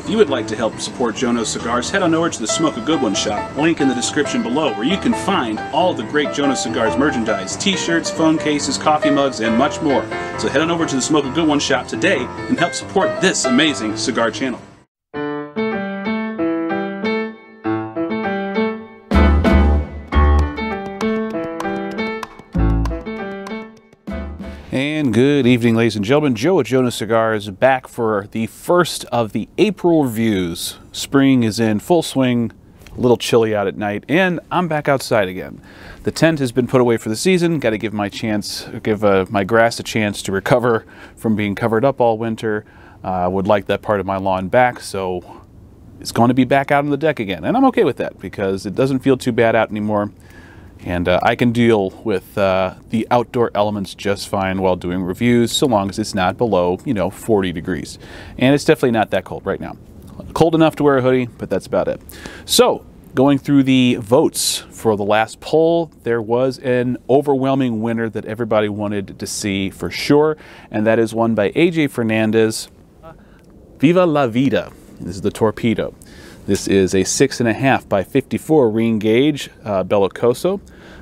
If you would like to help support Jonose Cigars, head on over to the Smoke a Good One shop, link in the description below, where you can find all the great Jonose Cigars merchandise, t-shirts, phone cases, coffee mugs, and much more. So head on over to the Smoke a Good One shop today and help support this amazing cigar channel. Good evening, ladies and gentlemen. Joe at Jonose Cigars back for the first of the April reviews. Spring is in full swing, a little chilly out at night, and I'm back outside again. The tent has been put away for the season. Got to give my chance, give uh, my grass a chance to recover from being covered up all winter. I uh, would like that part of my lawn back, so it's going to be back out on the deck again, and I'm okay with that because it doesn't feel too bad out anymore and uh, I can deal with uh, the outdoor elements just fine while doing reviews, so long as it's not below, you know, 40 degrees. And it's definitely not that cold right now. Cold enough to wear a hoodie, but that's about it. So, going through the votes for the last poll, there was an overwhelming winner that everybody wanted to see for sure, and that is one by AJ Fernandez. Viva la Vida. This is the torpedo. This is a six and a half by 54 ring gauge uh, Bellicoso.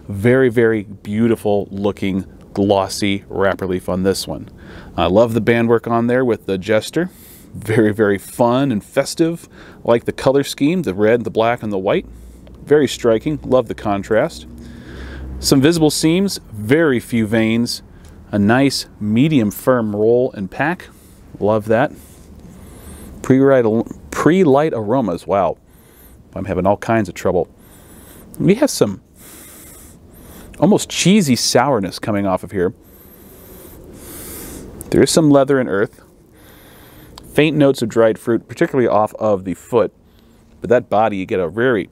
Very, very beautiful looking glossy wrapper leaf on this one. I love the bandwork on there with the jester. Very, very fun and festive. I like the color scheme, the red, the black, and the white. Very striking. Love the contrast. Some visible seams, very few veins. A nice medium firm roll and pack. Love that. Pre-light pre-light aromas. Wow, I'm having all kinds of trouble. We have some almost cheesy sourness coming off of here. There is some leather and earth. Faint notes of dried fruit, particularly off of the foot. But that body, you get a very,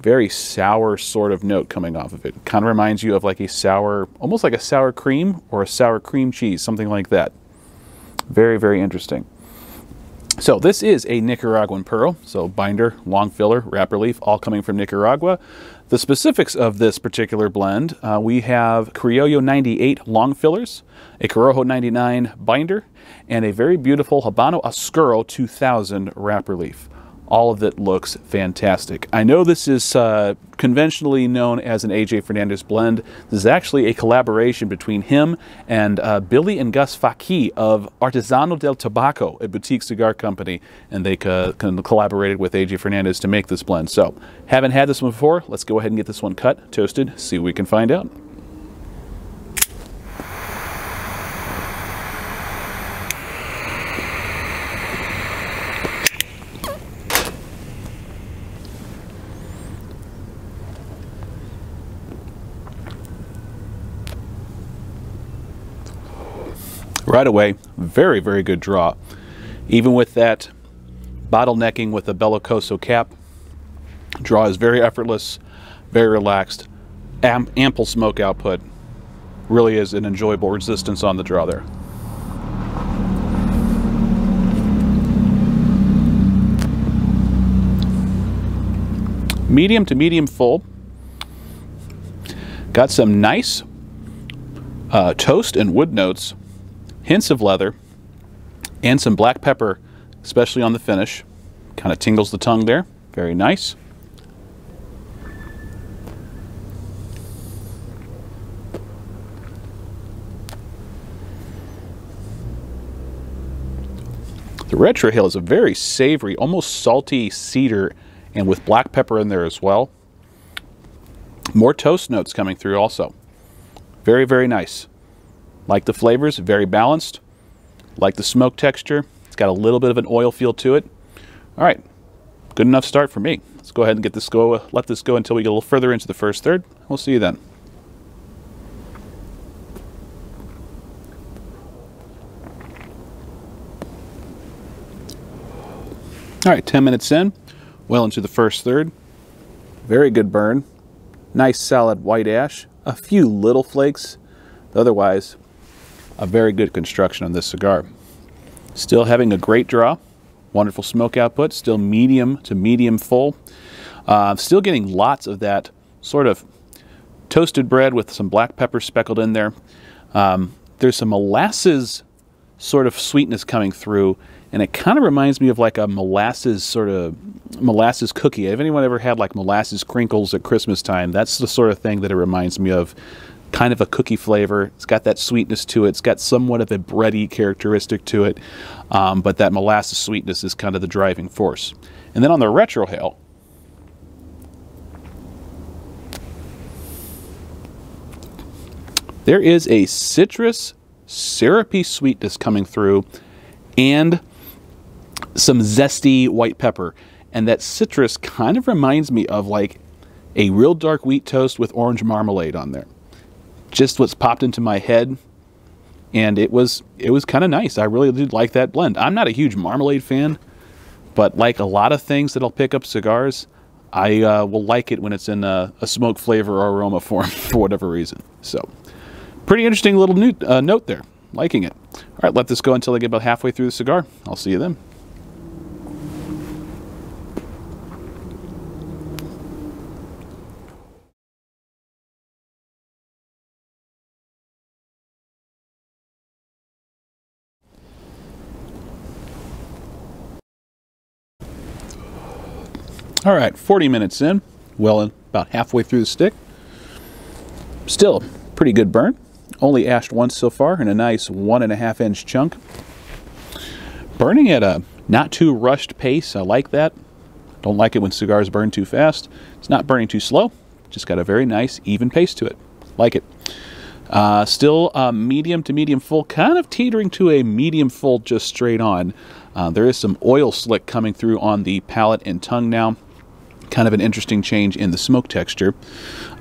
very sour sort of note coming off of it. Kind of reminds you of like a sour, almost like a sour cream or a sour cream cheese, something like that. Very, very interesting. So this is a Nicaraguan puro, so binder, long filler, wrapper leaf, all coming from Nicaragua. The specifics of this particular blend, uh, we have Criollo 98 long fillers, a Corojo 99 binder, and a very beautiful Habano Oscuro 2000 wrapper leaf all of it looks fantastic. I know this is uh, conventionally known as an AJ Fernandez blend. This is actually a collaboration between him and uh, Billy and Gus Fakih of Artesano del Tabaco, a boutique cigar company, and they uh, collaborated with AJ Fernandez to make this blend. So, haven't had this one before. Let's go ahead and get this one cut, toasted, see what we can find out. Right away. Very, very good draw. Even with that bottlenecking with the Bellicoso cap, draw is very effortless, very relaxed, am ample smoke output. Really is an enjoyable resistance on the draw there. Medium to medium full. Got some nice uh, toast and wood notes hints of leather, and some black pepper, especially on the finish. Kind of tingles the tongue there. Very nice. The retrohale is a very savory, almost salty cedar, and with black pepper in there as well. More toast notes coming through also. Very, very nice. Like the flavors, very balanced. Like the smoke texture, it's got a little bit of an oil feel to it. All right, good enough start for me. Let's go ahead and get this go, let this go until we get a little further into the first third. We'll see you then. All right, 10 minutes in, well into the first third. Very good burn. Nice solid white ash. A few little flakes. Otherwise, a very good construction on this cigar. Still having a great draw, wonderful smoke output, still medium to medium full. Uh, still getting lots of that sort of toasted bread with some black pepper speckled in there. Um, there's some molasses sort of sweetness coming through, and it kind of reminds me of like a molasses sort of molasses cookie. Have anyone ever had like molasses crinkles at Christmas time? That's the sort of thing that it reminds me of. Kind of a cookie flavor. It's got that sweetness to it. It's got somewhat of a bready characteristic to it, um, but that molasses sweetness is kind of the driving force. And then on the retrohale, there is a citrus syrupy sweetness coming through and some zesty white pepper. And that citrus kind of reminds me of like a real dark wheat toast with orange marmalade on there. Just what's popped into my head. And it was it was kind of nice. I really did like that blend. I'm not a huge marmalade fan, but like a lot of things that I'll pick up cigars, I uh, will like it when it's in a, a smoke flavor or aroma form for whatever reason. So, pretty interesting little new, uh, note there. Liking it. All right, let this go until I get about halfway through the cigar. I'll see you then. All right, 40 minutes in, well, about halfway through the stick. Still pretty good burn. Only ashed once so far in a nice one and a half inch chunk. Burning at a not too rushed pace. I like that. Don't like it when cigars burn too fast. It's not burning too slow. Just got a very nice even pace to it. Like it. Uh, still uh, medium to medium full, kind of teetering to a medium full just straight on. Uh, there is some oil slick coming through on the palate and tongue now kind of an interesting change in the smoke texture.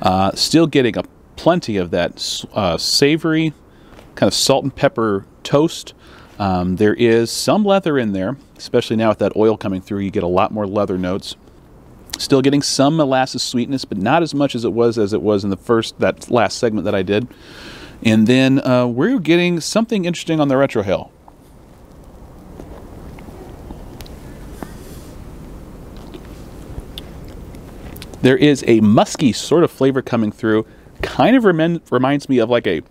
Uh, still getting a plenty of that uh, savory kind of salt and pepper toast. Um, there is some leather in there, especially now with that oil coming through, you get a lot more leather notes. Still getting some molasses sweetness, but not as much as it was as it was in the first, that last segment that I did. And then uh, we're getting something interesting on the retrohale. There is a musky sort of flavor coming through. Kind of rem reminds me of like a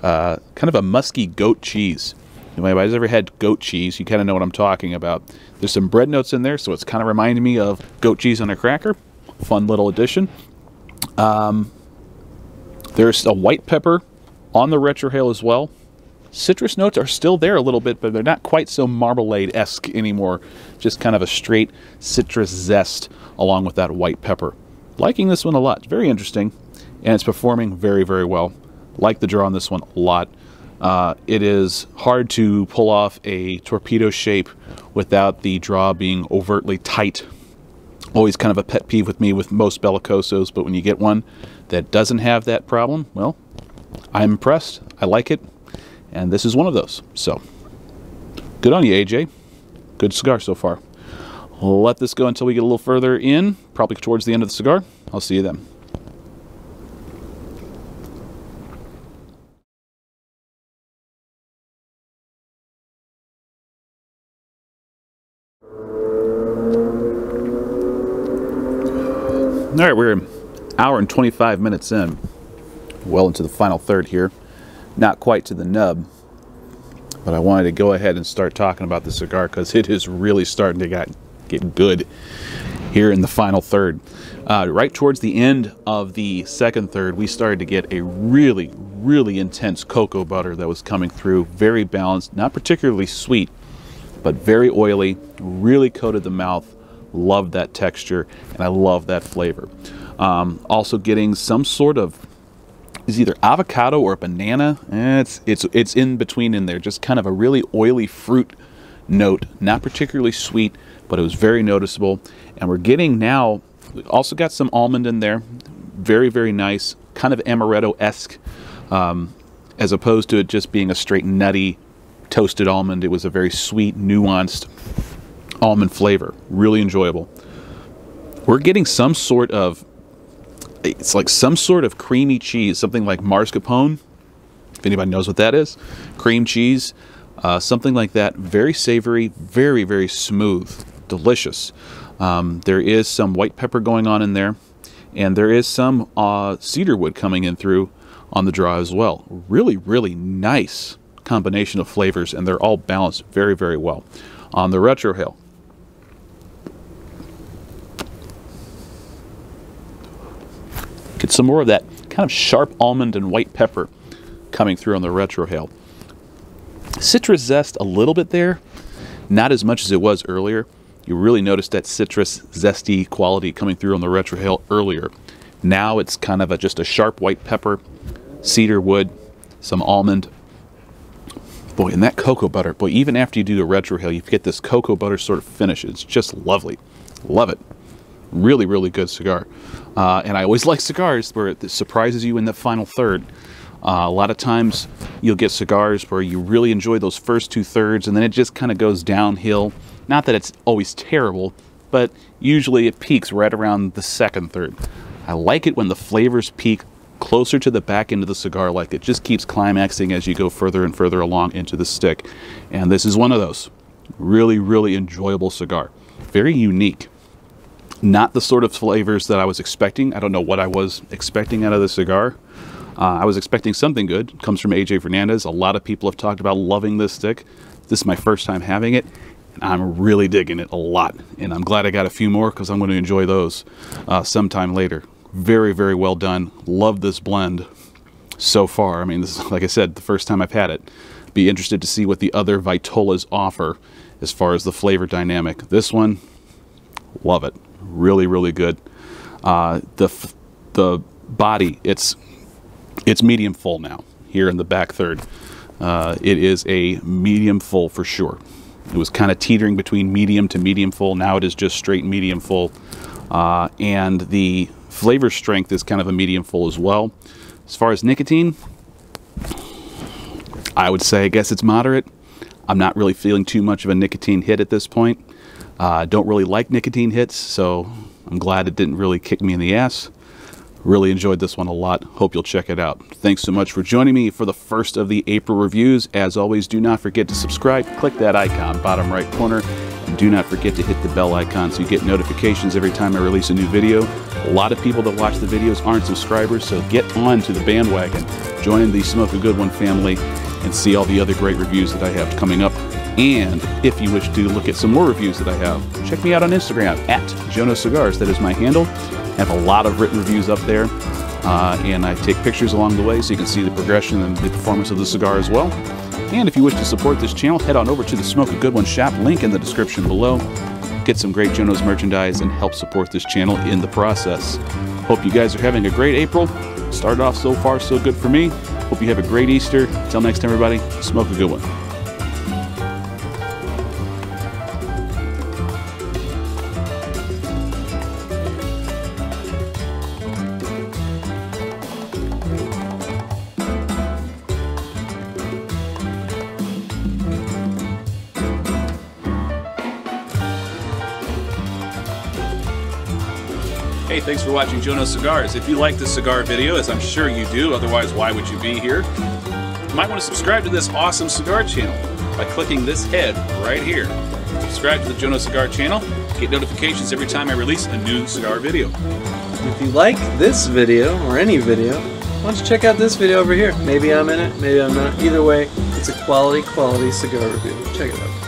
uh, kind of a musky goat cheese. Anybody's ever had goat cheese, you kind of know what I'm talking about. There's some bread notes in there, so it's kind of reminding me of goat cheese on a cracker. Fun little addition. Um, there's a white pepper on the retrohale as well. Citrus notes are still there a little bit, but they're not quite so marmalade-esque anymore. Just kind of a straight citrus zest along with that white pepper. Liking this one a lot. very interesting, and it's performing very, very well. Like the draw on this one a lot. Uh, it is hard to pull off a torpedo shape without the draw being overtly tight. Always kind of a pet peeve with me with most bellicosos, but when you get one that doesn't have that problem, well, I'm impressed. I like it, and this is one of those. So, good on you, AJ. Good cigar so far. Let this go until we get a little further in, probably towards the end of the cigar. I'll see you then. All right, we're an hour and 25 minutes in, well into the final third here. Not quite to the nub, but I wanted to go ahead and start talking about the cigar because it is really starting to get get good here in the final third. Uh, right towards the end of the second third, we started to get a really, really intense cocoa butter that was coming through. Very balanced, not particularly sweet, but very oily, really coated the mouth. Love that texture, and I love that flavor. Um, also getting some sort of is either avocado or a banana. Eh, it's it's it's in between in there. Just kind of a really oily fruit note, not particularly sweet, but it was very noticeable. And we're getting now, also got some almond in there, very, very nice, kind of amaretto-esque, um, as opposed to it just being a straight nutty toasted almond. It was a very sweet, nuanced almond flavor, really enjoyable. We're getting some sort of, it's like some sort of creamy cheese, something like mascarpone, if anybody knows what that is, cream cheese, uh, something like that, very savory, very, very smooth delicious. Um, there is some white pepper going on in there, and there is some uh, cedar wood coming in through on the draw as well. Really, really nice combination of flavors, and they're all balanced very, very well. on the retrohale. Get some more of that kind of sharp almond and white pepper coming through on the retrohale. Citrus zest a little bit there, not as much as it was earlier. You really noticed that citrus zesty quality coming through on the retrohale earlier. Now it's kind of a, just a sharp white pepper, cedar wood, some almond. Boy, and that cocoa butter, boy, even after you do the retrohale, you get this cocoa butter sort of finish. It's just lovely. Love it. Really, really good cigar. Uh, and I always like cigars where it surprises you in the final third. Uh, a lot of times you'll get cigars where you really enjoy those first two thirds and then it just kind of goes downhill. Not that it's always terrible, but usually it peaks right around the second third. I like it when the flavors peak closer to the back end of the cigar like it just keeps climaxing as you go further and further along into the stick. And this is one of those. Really, really enjoyable cigar. Very unique. Not the sort of flavors that I was expecting. I don't know what I was expecting out of the cigar. Uh, I was expecting something good. It comes from AJ Fernandez. A lot of people have talked about loving this stick. This is my first time having it. And I'm really digging it a lot. And I'm glad I got a few more because I'm going to enjoy those uh, sometime later. Very, very well done. Love this blend so far. I mean, this is, like I said, the first time I've had it. Be interested to see what the other Vitolas offer as far as the flavor dynamic. This one, love it. Really, really good. Uh, the, the body, it's it's medium full now here in the back third. Uh, it is a medium full for sure. It was kind of teetering between medium to medium full. Now it is just straight medium full. Uh, and the flavor strength is kind of a medium full as well. As far as nicotine, I would say I guess it's moderate. I'm not really feeling too much of a nicotine hit at this point. Uh, don't really like nicotine hits, so I'm glad it didn't really kick me in the ass. Really enjoyed this one a lot. Hope you'll check it out. Thanks so much for joining me for the first of the April reviews. As always, do not forget to subscribe. Click that icon, bottom right corner. And do not forget to hit the bell icon so you get notifications every time I release a new video. A lot of people that watch the videos aren't subscribers, so get on to the bandwagon. Join the Smoke a Good One family and see all the other great reviews that I have coming up. And if you wish to look at some more reviews that I have, check me out on Instagram at Jonose Cigars. That is my handle. I have a lot of written reviews up there, uh, and I take pictures along the way so you can see the progression and the performance of the cigar as well. And if you wish to support this channel, head on over to the Smoke a Good One shop, link in the description below. Get some great Jonose merchandise and help support this channel in the process. Hope you guys are having a great April. Started off so far so good for me. Hope you have a great Easter. Until next time, everybody, smoke a good one. Thanks for watching Jonose Cigars. If you like this cigar video, as I'm sure you do, otherwise why would you be here? You might want to subscribe to this awesome cigar channel by clicking this head right here. Subscribe to the Jonose Cigar channel, get notifications every time I release a new cigar video. If you like this video, or any video, why don't you check out this video over here? Maybe I'm in it, maybe I'm not. Either way, it's a quality, quality cigar review. Check it out.